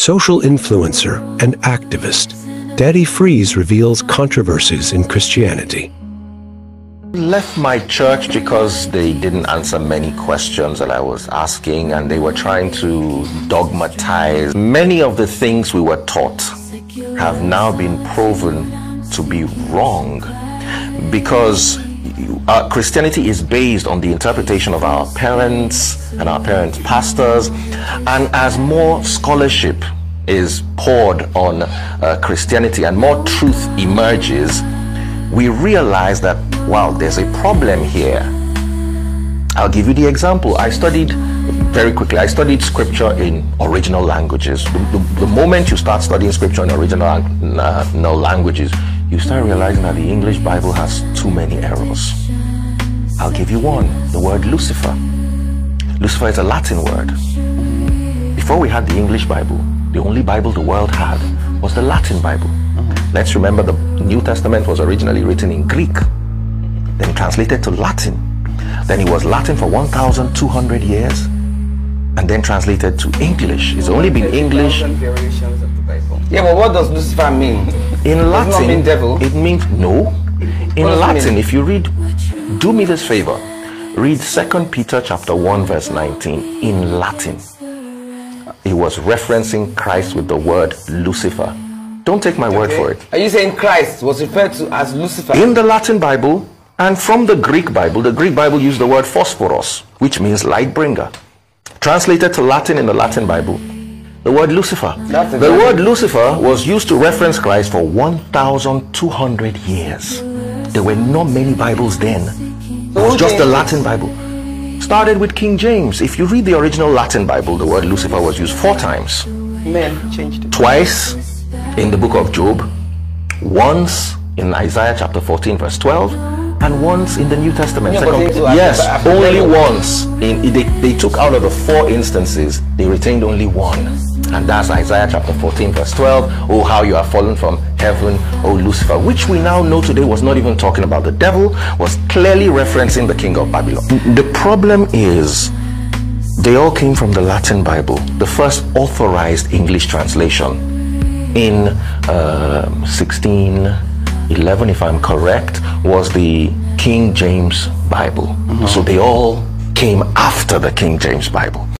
social influencer and activist, Daddy Freeze reveals controversies in Christianity. Left my church because they didn't answer many questions that I was asking and they were trying to dogmatize. Many of the things we were taught have now been proven to be wrong because uh, Christianity is based on the interpretation of our parents and our parents' pastors. And as more scholarship is poured on uh, Christianity and more truth emerges, we realize that, wow, there's a problem here. I'll give you the example. I studied very quickly, I studied scripture in original languages. The, the, the moment you start studying scripture in original uh, no languages, you start realizing that the English Bible has too many errors. I'll give you one the word Lucifer. Lucifer is a Latin word. Before we had the English Bible, the only Bible the world had was the Latin Bible. Mm-hmm. Let's remember the New Testament was originally written in Greek, then translated to Latin. Then it was Latin for 1,200 years, and then translated to English. It's only been English. Yeah, but what does Lucifer mean? In Latin, mean devil? it means no. In Latin, if you read, do me this favor, read Second Peter chapter 1 verse 19 in Latin. He was referencing Christ with the word Lucifer. Don't take my okay. word for it. Are you saying Christ was referred to as Lucifer? In the Latin Bible and from the Greek Bible, the Greek Bible used the word phosphoros, which means light bringer. Translated to Latin in the Latin Bible, the word Lucifer. The word Lucifer was used to reference Christ for 1,200 years. There were not many Bibles then. It was just the Latin Bible. Started with King James. If you read the original Latin Bible, the word Lucifer was used four times. Men changed it. Twice in the book of Job, once in Isaiah chapter 14, verse 12, and once in the New Testament. Yeah, Second, yes, only once. In, they, they took out of the four instances, they retained only one. And that's Isaiah chapter 14, verse 12. Oh, how you are fallen from heaven, oh Lucifer, which we now know today was not even talking about the devil, was clearly referencing the king of Babylon. The problem is they all came from the Latin Bible, the first authorized English translation in uh, 1611, if I'm correct, was the King James Bible. Mm -hmm. So they all came after the King James Bible.